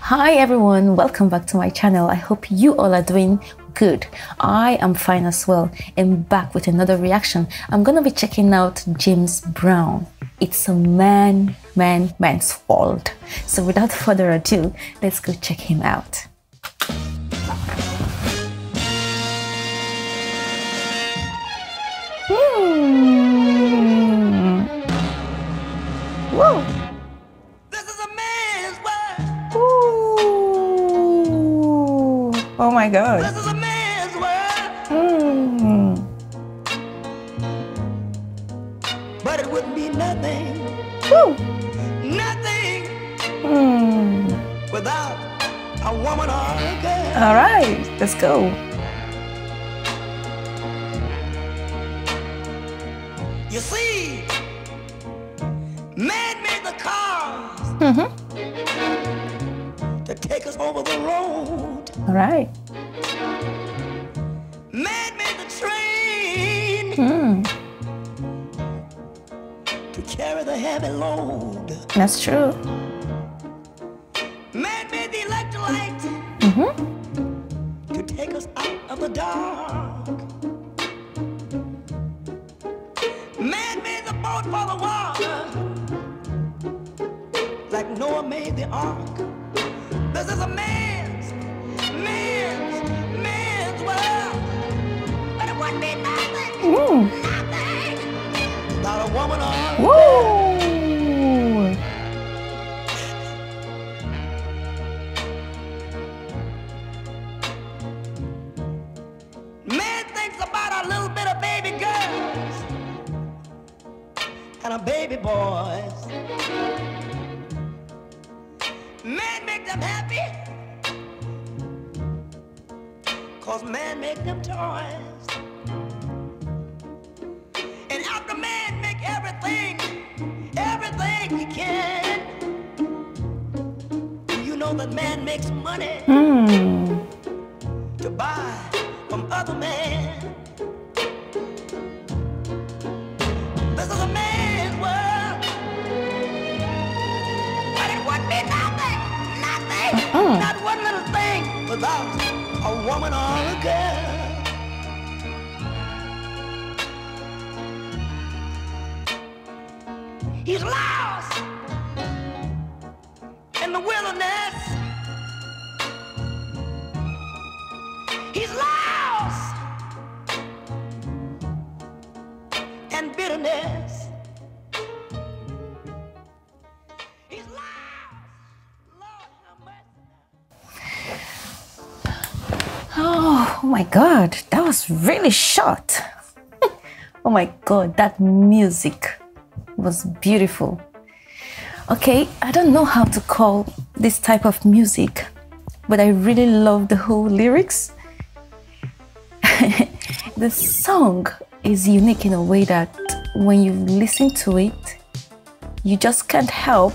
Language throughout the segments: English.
Hi everyone, welcome back to my channel. I hope you all are doing good. I am fine as well and back with another reaction. I'm gonna be checking out James Brown. It's a man, man, man's fault. So without further ado, let's go check him out. Oh my god. This is a man's world. Hmm. But it wouldn't be nothing, Woo. nothing Hmm. without a woman or a girl. All right, let's go. You see, man made the cars Mm-hmm. to take us over the road. All right. Man made the train Hmm. to carry the heavy load. That's true. Man made the electrolyte Mm-hmm. to take us out of the dark. Man made the boat for the water, like Noah made the ark. This is a man's, and a baby boys. Man make them happy Cause man make them toys. And after man make everything, everything he can, you know that man makes money Hmm. to buy from other men. Without a woman or a girl. He's lost in the wilderness. He's lost and bitterness. Oh, oh my god, that was really short. oh my god, that music was beautiful. Okay, I don't know how to call this type of music, but I really love the whole lyrics. the song is unique in a way that when you listen to it, you just can't help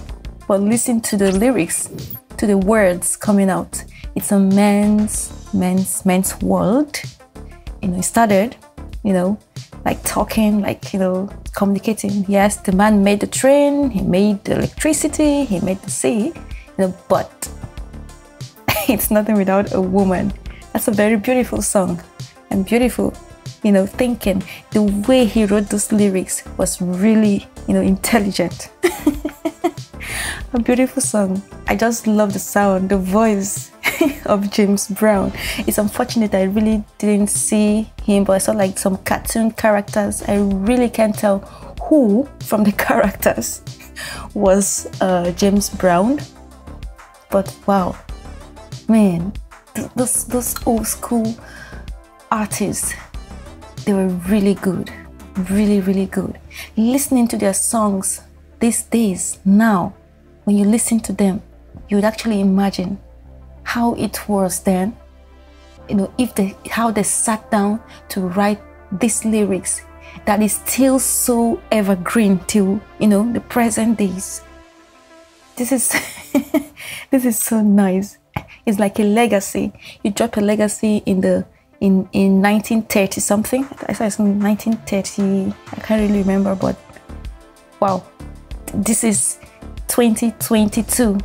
but listen to the lyrics, to the words coming out. It's a man's man's man's world. You know, started, you know, like talking, like you know, communicating. Yes, the man made the train, he made the electricity, he made the sea, you know, but it's nothing without a woman. That's a very beautiful song and beautiful, you know, thinking. The way he wrote those lyrics was really, you know, intelligent. a beautiful song. I just love the sound, the voice of James Brown. It's unfortunate I really didn't see him, but I saw like some cartoon characters. I really can't tell who from the characters was uh, James Brown. But wow, man, th- those those old school artists, they were really good, really really good. Listening to their songs these days now, when you listen to them, you would actually imagine how it was then. You know, if they how they sat down to write these lyrics that is still so evergreen till you know the present days. This is this is so nice. It's like a legacy. You drop a legacy in the in in 1930 something. I thought it's 1930. I can't really remember, but wow, this is 2022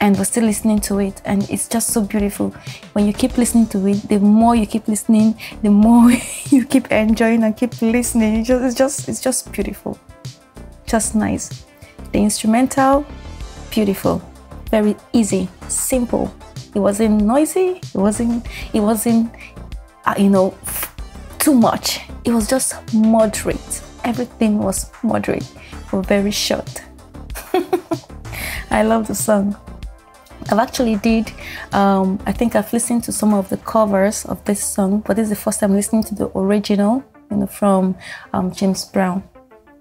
and we're still listening to it and it's just so beautiful. When you keep listening to it the more you keep listening the more you keep enjoying and keep listening. It's just it's just, it's just beautiful. Just nice. The instrumental beautiful. Very easy simple. It wasn't noisy it wasn't it wasn't uh, you know too much. It was just moderate. Everything was moderate but very short. I love the song I've actually did, um, I think I've listened to some of the covers of this song, but this is the first time listening to the original, you know, from um, James Brown.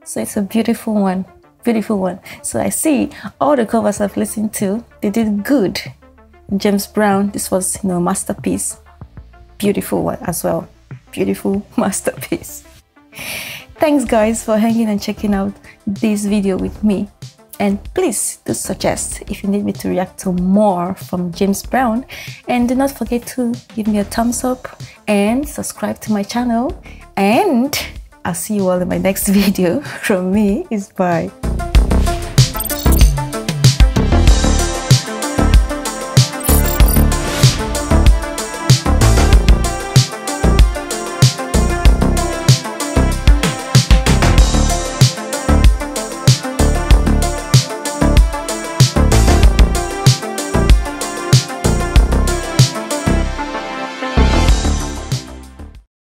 So it's a beautiful one, beautiful one. So I see all the covers I've listened to, they did good. James Brown, this was, you know, masterpiece. Beautiful one as well. Beautiful masterpiece. Thanks guys for hanging and checking out this video with me. And please do suggest if you need me to react to more from James Brown. And do not forget to give me a thumbs up and subscribe to my channel. And I'll see you all in my next video. From me is bye.